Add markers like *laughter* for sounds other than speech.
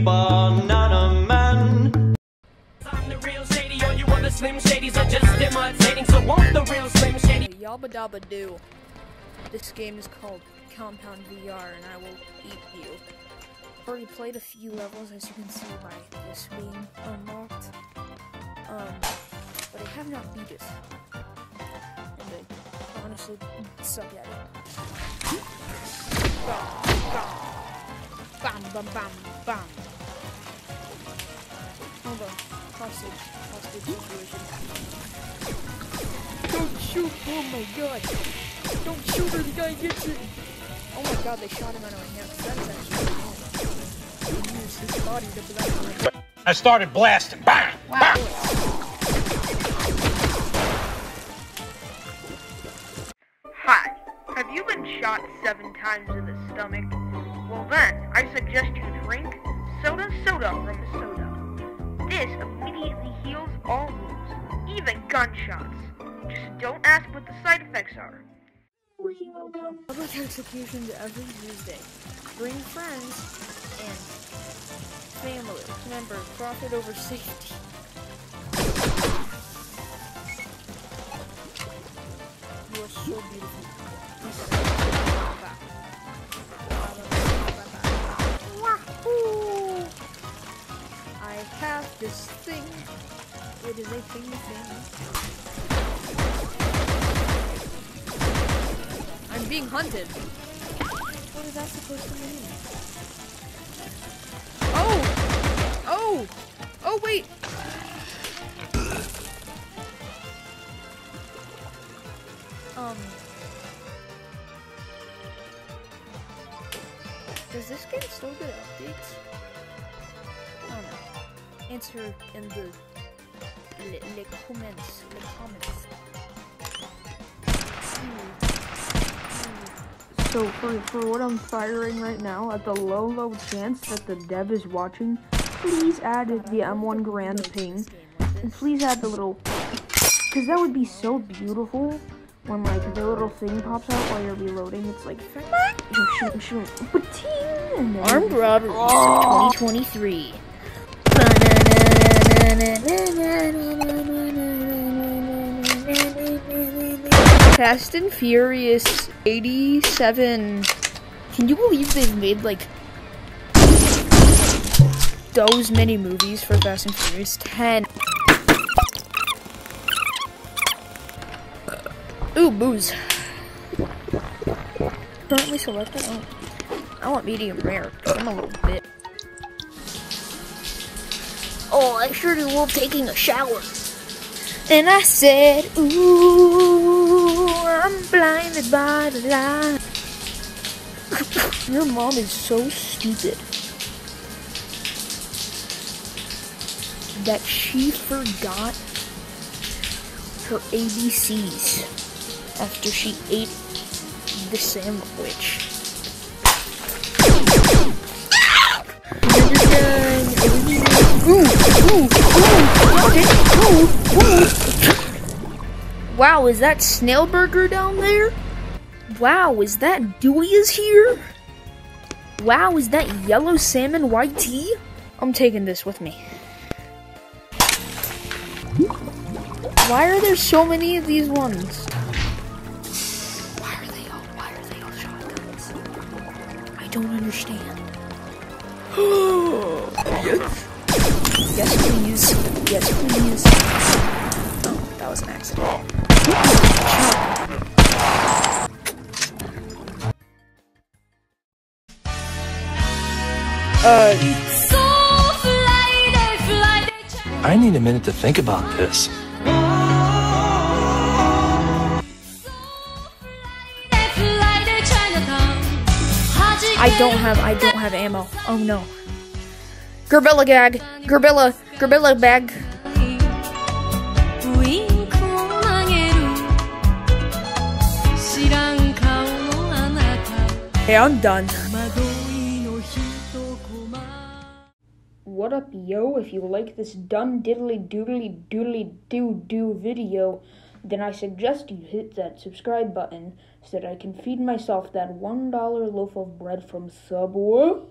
banana man. I'm the real shady, all you other slim shadies are just imitating. So won't the real slim shady Yabba Dabba Doo. This game is called Compound VR, and I will eat you. I've already played a few levels, as you can see by this being unlocked. Um, but I have not beat it. And I honestly suck at it. Bam, bam, bam, bam, bam, hostage, hostage situation. Don't shoot! Oh my god! Don't shoot or the guy gets it! Oh my god, they shot him out of my hands. That is actually wrong. His body to blow my I started blasting. Bang! Wow. Hi. Have you been shot seven times in the stomach? Well then, I suggest you drink soda soda from soda. This gunshots. Just don't ask what the side effects are. Public executions every Tuesday. Bring friends and family. Remember, profit over safety. You are so beautiful. Have this thing. It is a thing thing. I'm being hunted. What is that supposed to mean? Oh! Oh! Oh, wait! Um. Does this game still get updates? I. Answer in the le, le comments. Le comments. So for, for what I'm firing right now, at the low, low chance that the dev is watching, please add the M1 Garand ping. And please add the little, because that would be so beautiful when like the little thing pops out while you're reloading. It's like, you're shooting, shooting, ba-ting, and then Armed robberies Oh. 2023. *laughs* Fast and Furious 87. Can you believe they've made like those many movies for Fast and Furious? 10. Ooh, booze. Currently selected. Oh. I want medium rare. I'm a little bit. Oh, I sure do love taking a shower. And I said, Ooh, I'm blinded by the light. Your mom is so stupid that she forgot her ABCs after she ate the sandwich. Wow, is that Snailburger down there? Wow, is that Dewey is here? Wow, is that yellow salmon white tea? I'm taking this with me. Why are there so many of these ones? Why are they all why are they all shotguns? I don't understand. *gasps* *gasps* yes. Yes, please. Yes, please. Oh, that was an accident. Uh, I need a minute to think about this. I don't have I don't have ammo. Oh no. Gerbilla gag. Gerbilla. Gerbilla bag. Hey, I'm done. What up, yo? If you like this done diddly doodly doodly doo doo video, then I suggest you hit that subscribe button so that I can feed myself that $1 loaf of bread from Subway.